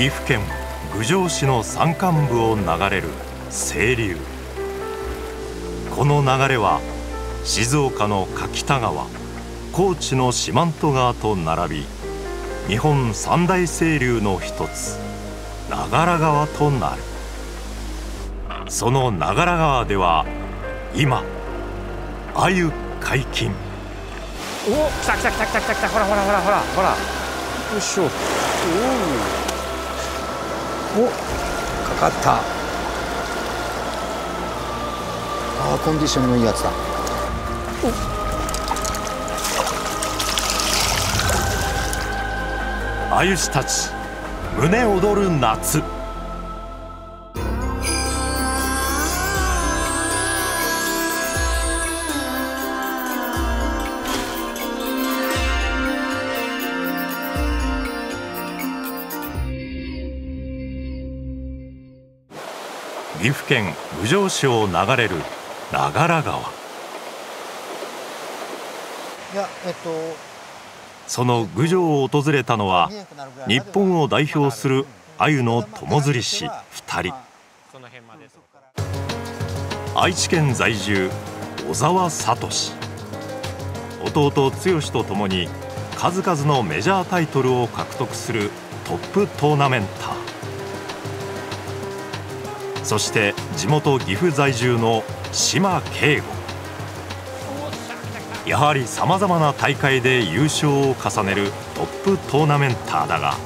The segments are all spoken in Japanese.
岐阜県郡上市の山間部を流れる清流。この流れは静岡の柿田川高知の四万十川と並び日本三大清流の一つ長良川となる。その長良川では今鮎解禁。お来た来た来た来た来た来たほらほらほらほらほら。よいしょおかかった。ああコンディションのいいやつだ。あゆしたち胸躍る夏。岐阜県郡上市を流れる長良川。いやえっとその郡上を訪れたのは日本を代表する鮎の友釣り師2人。愛知県在住小沢聡。弟剛とともに数々のメジャータイトルを獲得するトップトーナメンターそして地元岐阜在住の島慶吾。やはりさまざまな大会で優勝を重ねるトップトーナメンターだが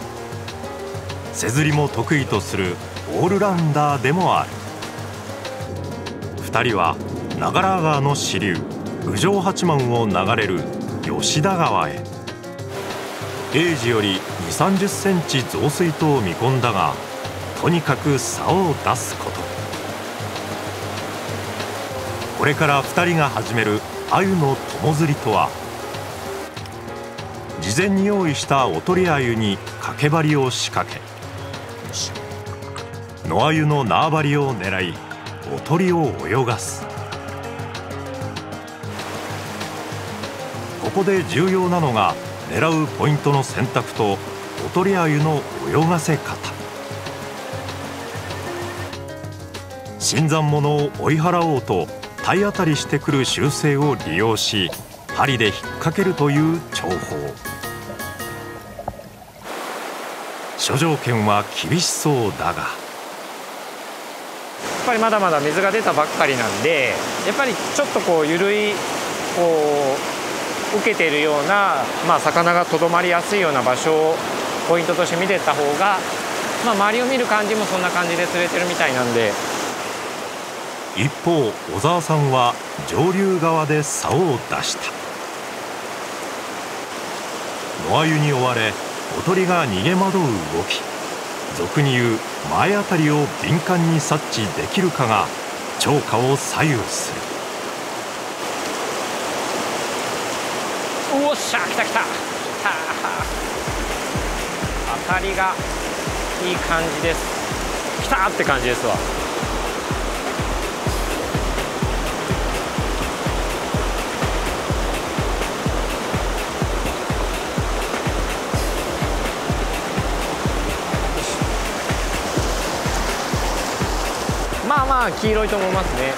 背釣りも得意とするオールラウンダーでもある。2人は長良川の支流郡上八幡を流れる吉田川へ。平時より2 3 0センチ増水と見込んだがとにかく竿を出すこと。これから2人が始める鮎の友釣りとは事前に用意したおとり鮎に掛け針を仕掛け野鮎の縄張りを狙いおとりを泳がす。ここで重要なのが狙うポイントの選択とおとり鮎の泳がせ方。新参者を追い払おうと体当たりしてくる習性を利用し針で引っ掛けるという重宝。諸条件は厳しそうだが。やっぱりまだまだ水が出たばっかりなんでやっぱりちょっとこう緩いこう受けているような、まあ、魚がとどまりやすいような場所をポイントとして見ていった方が、まあ、周りを見る感じもそんな感じで釣れてるみたいなんで一方小沢さんは上流側で竿を出した。野鮎に追われおとりが逃げ惑う動き。俗に言う前あたりを敏感に察知できるかが釣果を左右する。おっしゃ来た来た。当たりがいい感じです。来たって感じですわ。まあまあ黄色いと思いますね。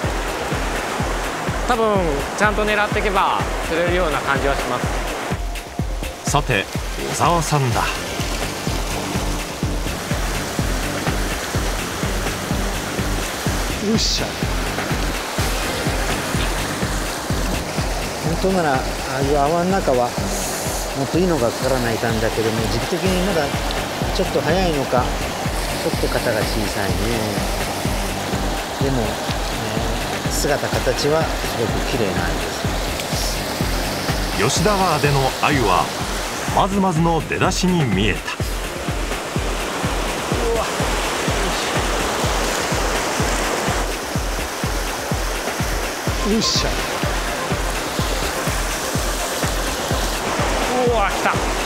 多分ちゃんと狙っていけば釣れるような感じはします。さて小沢さんだ。よっしゃ。本当ならああいう泡の中はもっといいのがかからないかんだけども時期的にまだちょっと早いのかちょっと型が小さいねでも、えー姿形はすごく綺麗な鮎です。吉田川での鮎はまずまずの出だしに見えた。よっしゃうわ来た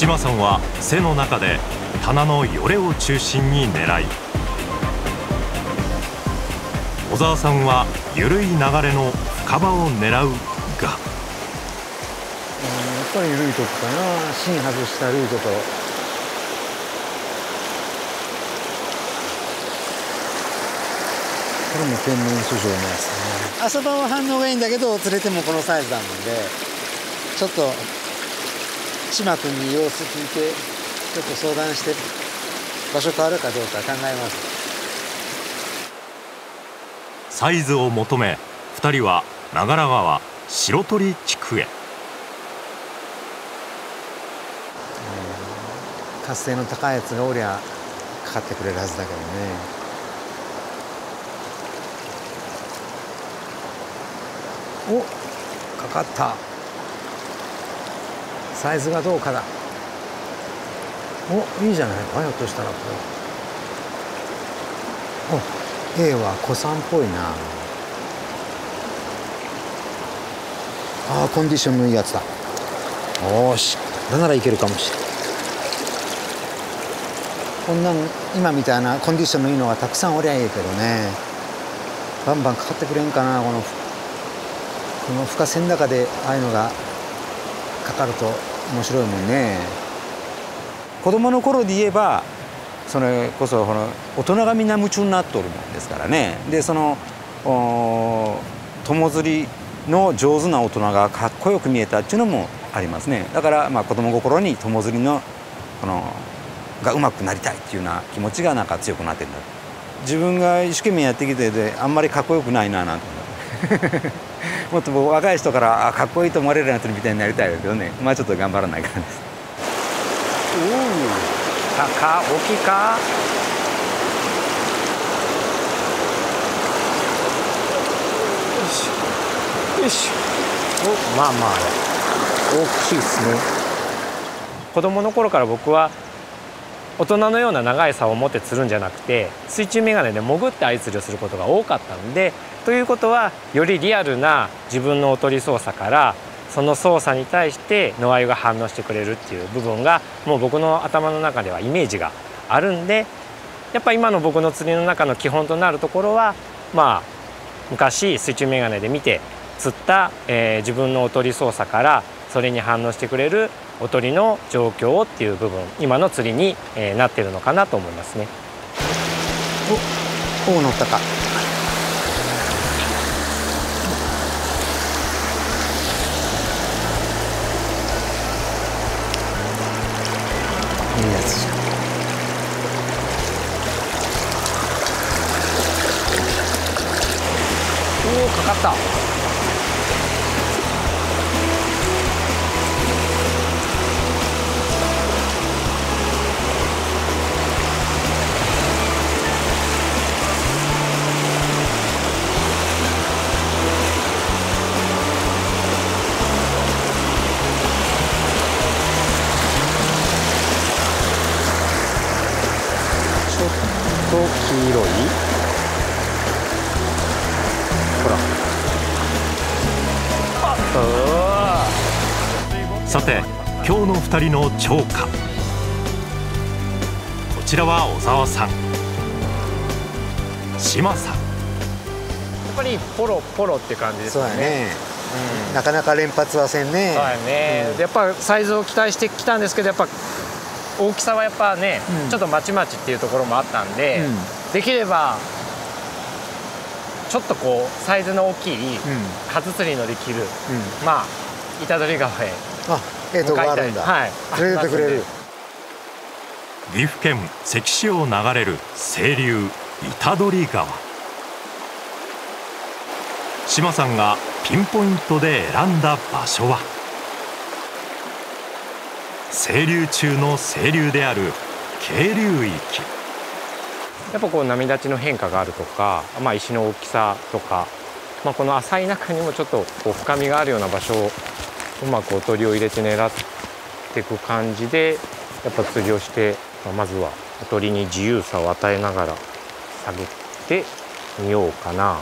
島さんは背の中で棚のよれを中心に狙い。小沢さんは緩い流れの深場を狙うが。ぱり緩いとこかな。芯外したルートと。これも天然素性のやつね。朝晩は反応がいいんだけど釣れてもこのサイズなのでちょっと島君に様子聞いてちょっと相談して場所変わるかどうか考えます。サイズを求め2人は長良川白鳥地区へ。活性の高いやつがおりゃかかってくれるはずだけどね。おかかった。サイズがどうかだ。おいいじゃない。かひょっとしたらこれお A は古参っぽいな。あーコンディションのいいやつだ。おーし。これならいけるかもしれないこんなん今みたいなコンディションのいいのがたくさんおりゃいいけどね。バンバンかかってくれんかなこのこの深瀬の中でああいうのがかかると。面白いもんね。子供の頃で言えばそれこそこの大人がみんな夢中になっとるもんですからね。でその友釣りの上手な大人がかっこよく見えたっていうのもありますね。だからまあ子供心に友釣りのこのが上手くなりたいっていうような気持ちがなんか強くなってるんだ。自分が一生懸命やってきてであんまりかっこよくないななんて もっと若い人からあかっこいいと思われるような人みたいになりたいけどね。まあちょっと頑張らないからです。おおか大きいかよしおまあまあ大きいですね。子供の頃から僕は大人のような長い竿を持って釣るんじゃなくて水中眼鏡で潜って相釣りをすることが多かったのでということはよりリアルな自分のおとり操作からその操作に対して野鮎が反応してくれるっていう部分がもう僕の頭の中ではイメージがあるんでやっぱ今の僕の釣りの中の基本となるところはまあ昔水中眼鏡で見て釣った、えー、自分のおとり操作からそれに反応してくれるおとりの状況っていう部分今の釣りに、えー、なってるのかなと思いますね。お、こう乗ったか。おさて今日の2人の釣果こちらは小沢さん。島さん。やっぱりポロポロって感じですね。そうやね、うん、なかなか連発はせんね。そうやね、うん、やっぱサイズを期待してきたんですけどやっぱ大きさはやっぱね、うん、ちょっとまちまちっていうところもあったんで、うん、できればちょっとこうサイズの大きい数釣りのできる、まあ板取川へあええとこあるんだ。はい。連れてくれる。岐阜県関市を流れる清流板取川。島さんがピンポイントで選んだ場所は？清流中の清流である渓流域。やっぱこう波立ちの変化があるとか、まあ、石の大きさとか、まあ、この浅い中にもちょっとこう深みがあるような場所をうまくおとりを入れて狙っていく感じでやっぱ釣りをして、ま、ずはおとりに自由さを与えながら探ってみようかな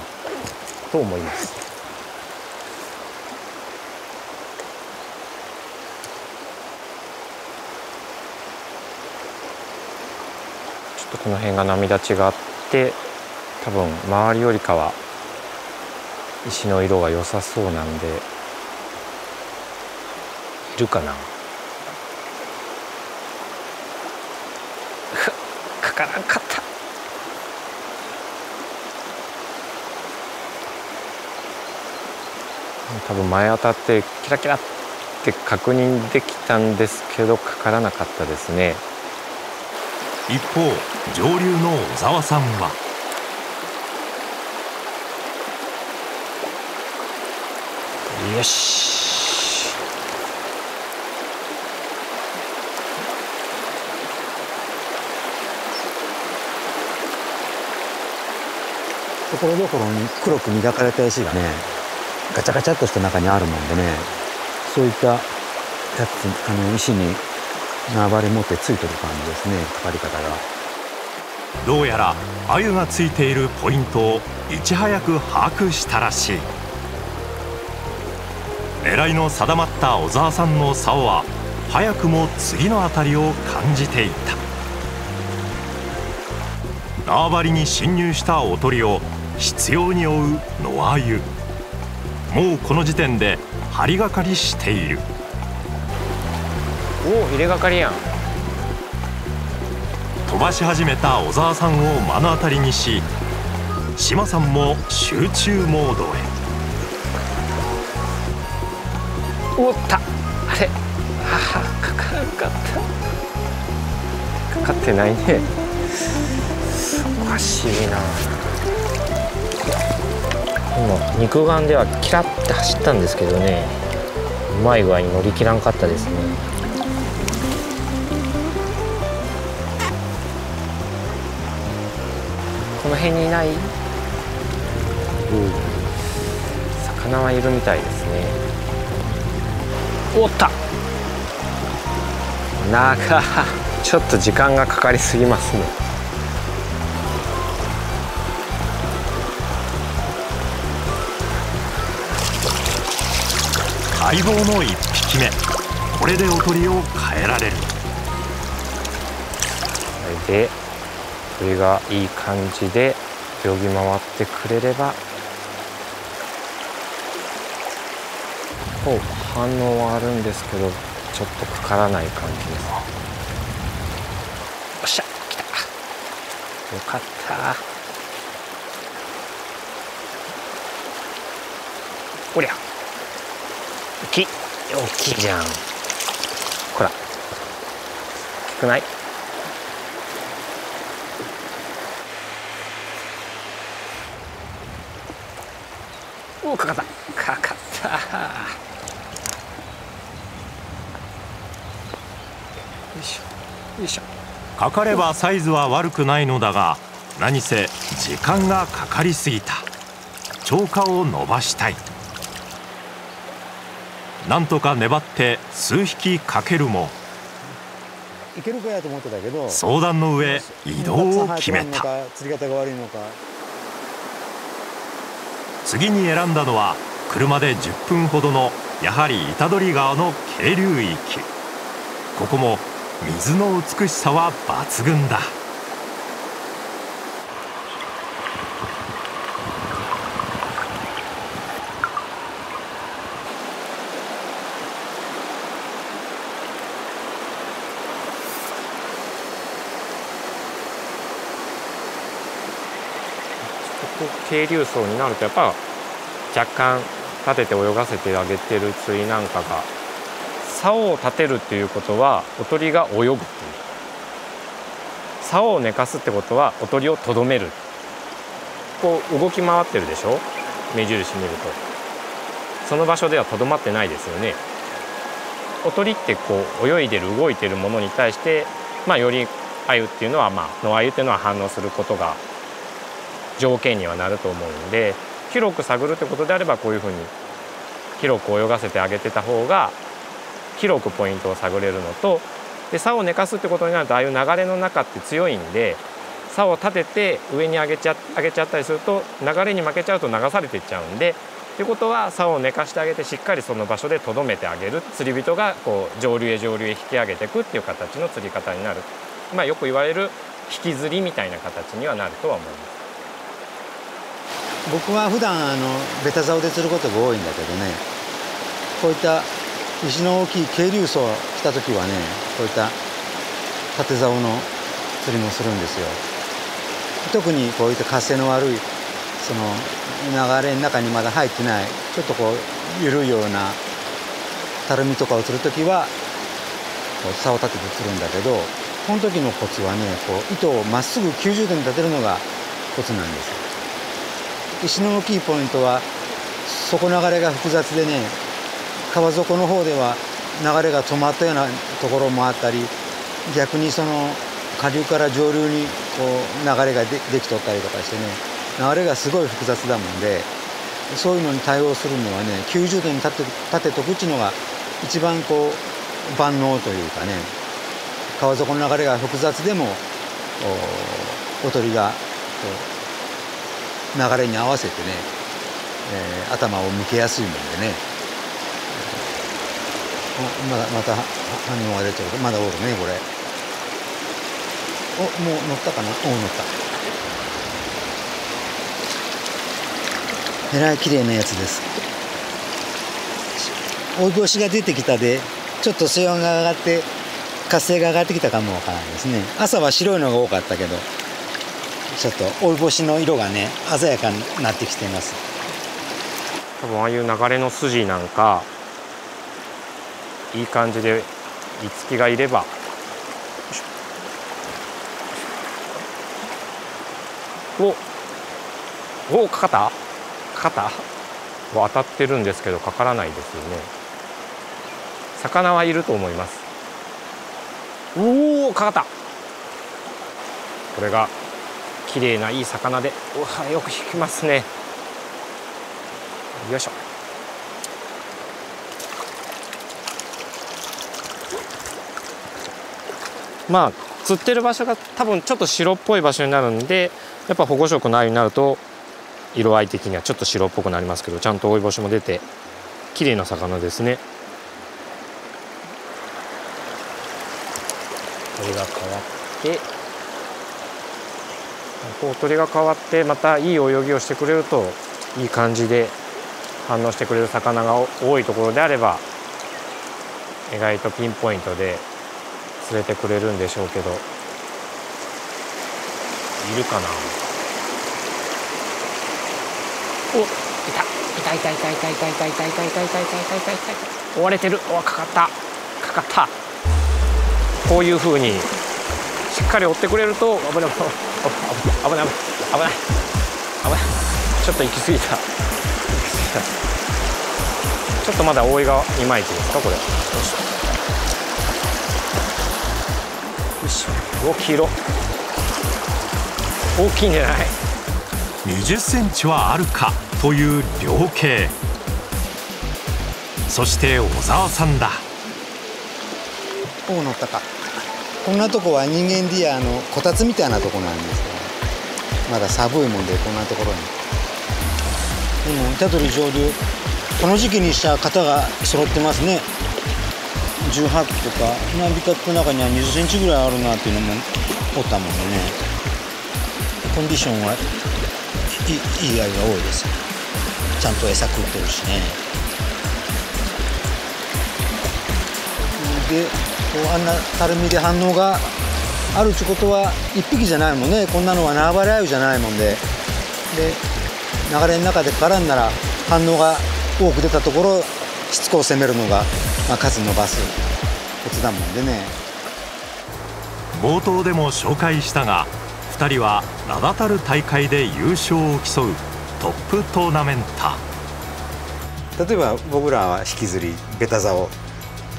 と思います。ちょっとこの辺が波立ちがあって多分周りよりかは石の色が良さそうなんでるかな？かからんかった。多分前当たってキラキラって確認できたんですけどかからなかったですね。一方上流の小沢さんは。よしところどころに黒く磨かれた石がねガチャガチャっとした中にあるもんでねそういったやつあの石に縄張り持ってついてる感じですねかかり方が。どうやら鮎がついているポイントをいち早く把握したらしい。狙いの定まった小沢さんの竿は早くも次の辺りを感じていた。縄張りに侵入したおとりを執拗に追う野アユもうこの時点で張りがかりしている。おお入れがかりやん。飛ばし始めた小沢さんを目の当たりにし島さんも集中モードへ。おった。あれ。あかからんかった。かかってないね。おかしいな今肉眼ではキラッて走ったんですけどねうまい具合に乗り切らんかったですね。この辺にいない魚はいるみたいですね。おった。長ちょっと時間がかかりすぎますね待望の1匹目。これでおとりを変えられる。これで鳥がいい感じで泳ぎ回ってくれれば。お反応はあるんですけどちょっとかからない感じです。よっしゃ来た。よかった。おりゃ。きい大きいじゃん。ほら。大きくない。おかかった。かかった。よいしょ。よいしょ。かかればサイズは悪くないのだが何せ時間がかかりすぎた。超過を伸ばしたい。なんとか粘って数匹かけるも。いけるかやと思ってたけど相談の上移動を決めた。次に選んだのは車で10分ほどのやはり板取川の渓流域。ここも水の美しさは抜群だ渓流層になるとやっぱ若干立てて泳がせてあげてる釣りなんかが竿を立てるっていうことはおとりが泳ぐっていう。竿を寝かすってことはおとりをとどめる。こう動き回ってるでしょ？目印見ると。その場所ではとどまってないですよね。おとりってこう泳いでる動いてるものに対してまあより鮎っていうのはまあ野鮎っていうのは反応することが条件にはなると思うんで広く探るってことであればこういうふうに広く泳がせてあげてた方が広くポイントを探れるのとで竿を寝かすってことになるとああいう流れの中って強いんで竿を立てて上に上げちゃ上げちゃったりすると流れに負けちゃうと流されていっちゃうんでってことは竿を寝かしてあげてしっかりその場所でとどめてあげる釣り人がこう上流へ上流へ引き上げていくっていう形の釣り方になる、まあ、よく言われる引き釣りみたいな形にはなるとは思います。僕は普段あのベタ竿で釣ることが多いんだけどね。こういった石の大きい渓流層来た時はねこういった縦竿の釣りもするんですよ。特にこういった活性の悪いその流れの中にまだ入ってないちょっとこう緩いようなたるみとかを釣る時はこう竿を立てて釣るんだけどこの時のコツはねこう糸をまっすぐ90度に立てるのがコツなんですよ。石の大きいポイントは底流れが複雑でね川底の方では流れが止まったようなところもあったり逆にその下流から上流にこう流れがでできとったりとかしてね流れがすごい複雑だもんでそういうのに対応するのはね90度に立て立てとくっちゅうのが一番こう万能というかね川底の流れが複雑でもおとりがこう流れに合わせてね、えー、頭を向けやすいもんでね。まだまた反応が出てる。まだおるねこれ。おもう乗ったかな？お乗った。えらい綺麗なやつです。追い星が出てきたでちょっと水温が上がって活性が上がってきたかもわからないですね。朝は白いのが多かったけど。ちょっと追い星の色がね鮮やかになってきています。多分ああいう流れの筋なんかいい感じでいつきがいれば。おおかかった？かかった？当たってるんですけどかからないですよね。魚はいると思います。おおかかった！これが綺麗ないい魚で。うわよく引きますね。よいしょ。まあ釣ってる場所が多分ちょっと白っぽい場所になるんでやっぱ保護色のああいうになると色合い的にはちょっと白っぽくなりますけどちゃんと追い星も出て綺麗な魚ですね。鳥が変わってこう鳥が変わってまたいい泳ぎをしてくれるといい感じで反応してくれる魚が多いところであれば意外とピンポイントで連れてくれるんでしょうけどいるかな？おいた。いたいたいたいたいたいたいたいたいたいたいたいたいたいた追われてるおかかったかかったこういうふうにしっかり追ってくれると危ない危ない危ない危ない。危ない。ちょっと行き過ぎた。ちょっとまだ追いがいまいちですかこれ。よしお黄色。大きいんじゃない？20センチはあるかという量計そして小沢さんだ。おお乗ったかこんなとこは人間ディアのこたつみたいなとこなんですけどまだ寒いもんでこんなところに。でも板取上流この時期にした型が揃ってますね。18とか稲ビカの中には20センチぐらいあるなっていうのもおったもんね。コンディションはいいいい合いが多いです。ちゃんと餌食ってるしね。でこうあんなたるみで反応があるってことは1匹じゃないもんね。こんなのは縄張りアユじゃないもんで。で流れの中でからんなら反応が多く出たところしつこを攻めるのが、まあ、数伸ばすコツだもんでね。冒頭でも紹介したが2人は名だたる大会で優勝を競うトップトーナメンタ。ー例えば僕らは引きずりベタ竿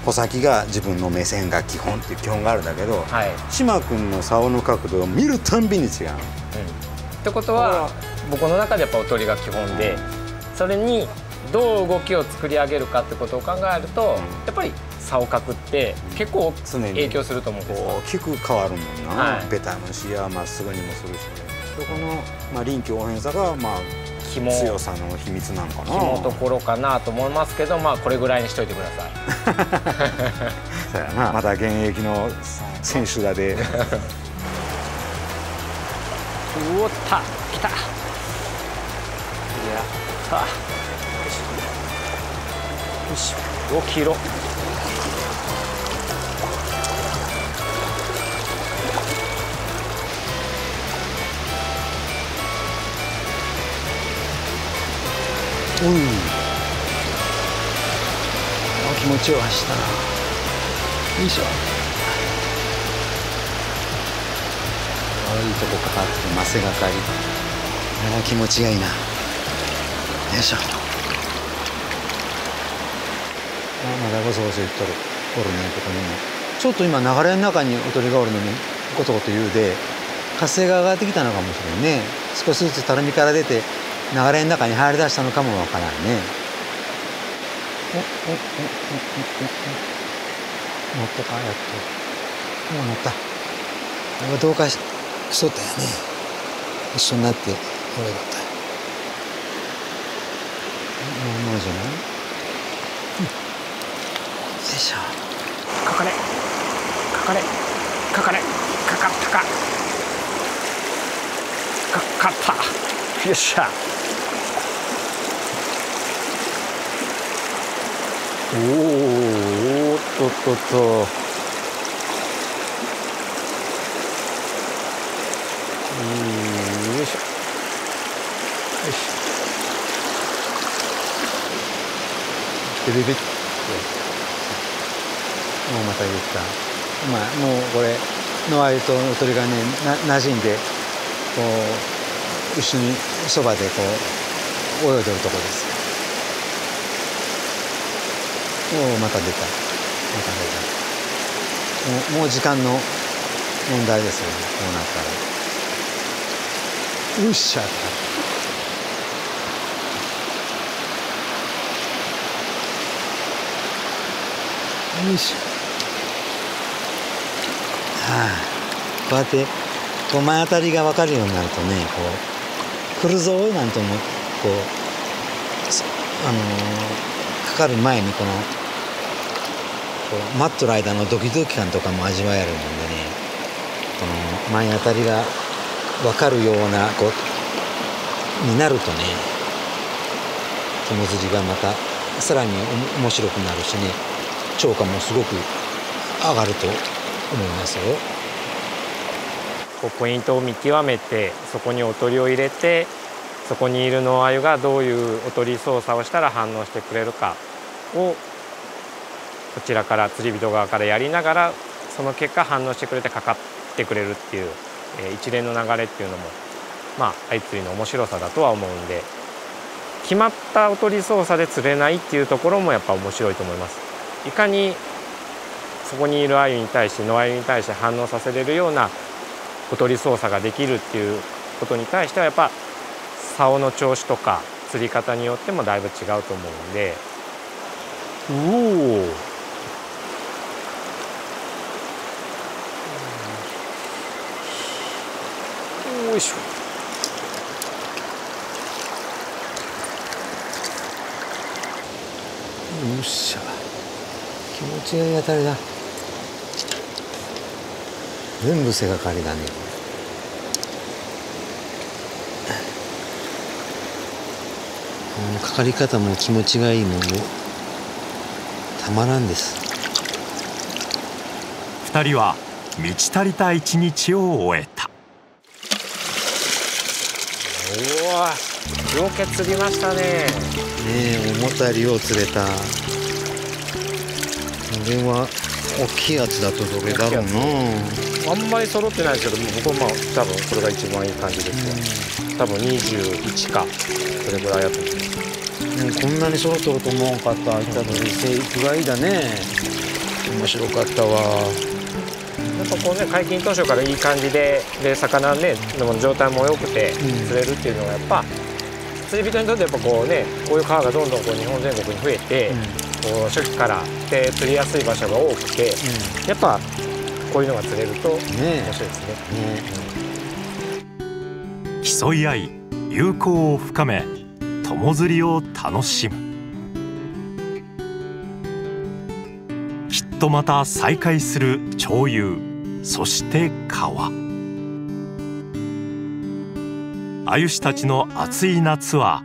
穂先が自分の目線が基本っていう基本があるんだけど、はい、島君の竿の角度を見るたんびに違う、うん、ってことは僕の中でやっぱおとりが基本で、それにどう動きを作り上げるかってことを考えると、やっぱり竿角って結構影響すると思うんです大きく変わるもんな、はい、ベタのしやまっすぐにもするし、ね、そこの、まあ、臨機応変さがまあ強さの秘密なのかな。肝ところかなと思いますけどまあこれぐらいにしといてください。そうやな。また現役の選手だで。う おった。来た。やった。よし。よし。お気持ちよい走ったな。よいしょ。いいとこかかってマセがかり。あら気持ちがいいな。よいしょ。あまだゴソゴソ言っとる。おるねここにも。ちょっと今流れの中におとりがおるのにゴトゴト言うで。活性が上がってきたのかもしれんね。少しずつたるみから出て流れの中に入り出したのかもわからんね。おおおおおお乗ったかやっともう乗ったやっぱどうかししとったよね一緒になって俺だったもうもうじゃない、うん、よいしょかかれかかれかかれかかったかかかったよっしゃおおおっとっとっとよいしょよしビビッもうまた言ったまあもうこれノアユとおとりがねな馴染んでこう一緒にそばでこう泳いでるとこですおおまた出た。また出た。もうもう時間の問題ですよね。こうなったら。うっしゃよいしょ。はあ。こうやってこう前当たりが分かるようになるとねこう来るぞなんともこうあのー、かかる前にこのこう待っとる間のドキドキ感とかも味わえるもんでねこの前当たりが分かるようなこうになるとね肝釣りがまたさらに面白くなるしね超過もすごく上がると思いますよ。こうポイントを見極めてそこにおとりを入れてそこにいる野鮎がどういうおとり操作をしたら反応してくれるかをこちらから釣り人側からやりながらその結果反応してくれてかかってくれるっていうえ一連の流れっていうのもまあ相釣りの面白さだとは思うんで決まったおとり操作で釣れないっていうところもやっぱ面白いと思います。いかにそこにいる鮎に対して野鮎に対して反応させれるようなおとり操作ができるっていうことに対してはやっぱ竿の調子とか釣り方によってもだいぶ違うと思うんでうおいしょよっしゃ。気持ちがいい当たりだ。全部背がかりだね。かかり方も気持ちがいいもんでたまらんです。二人は満ち足りた一日を終えた。およけ釣りましたね。ねえ思ったよりよう釣れた。これは大きいやつだとどれだろうな。あんまり揃ってないですけど僕はまあ多分これが一番いい感じですよ、多分21かそれぐらいやと思います。こんなに揃っとると思わんかった。多分生育がいいだね。面白かったわこうね解禁当初からいい感じでで魚ねの状態も良くて釣れるっていうのはやっぱ、釣り人にとってやっぱこうねこういう川がどんどんこう日本全国に増えて、うん、こう初期からで釣りやすい場所が多くて、うん、やっぱこういうのが釣れると面白いですね。ね競い合い友好を深め友釣りを楽しむ。きっとまた再会する潮遊そして川。鮎師たちの暑い夏は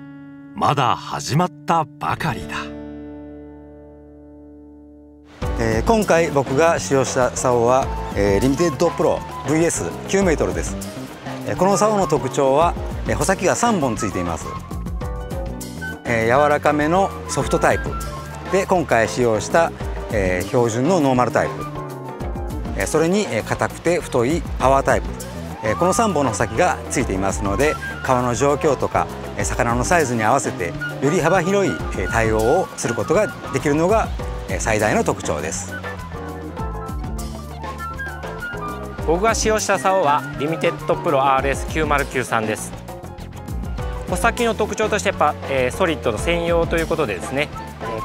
まだ始まったばかりだ。えー、今回僕が使用した竿は、えー、リミテッドプロ VS9m です、えー、この竿の特徴は、えー、穂先が3本ついています、えー、柔らかめのソフトタイプ。で今回使用した、えー、標準のノーマルタイプ、それに硬くて太いパワータイプ。この3本の穂先がついていますので川の状況とか魚のサイズに合わせてより幅広い対応をすることができるのが最大の特徴です。僕が使用した竿はリミテッドプロ RS9093 です。穂先の特徴としてやっぱ、え、ソリッドの専用ということでですね、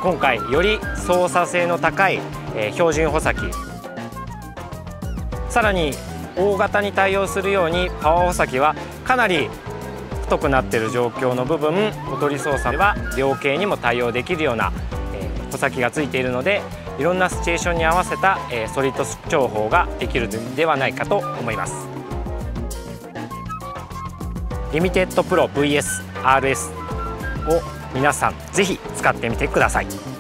今回より操作性の高い、標準穂先さらに大型に対応するようにパワー穂先はかなり太くなっている状況の部分おとり操作では両径にも対応できるような穂先がついているのでいろんなシチュエーションに合わせた、えソリッド重宝ができるのではないかと思います。リミテッドプロ VSRS を皆さんぜひ使ってみてください。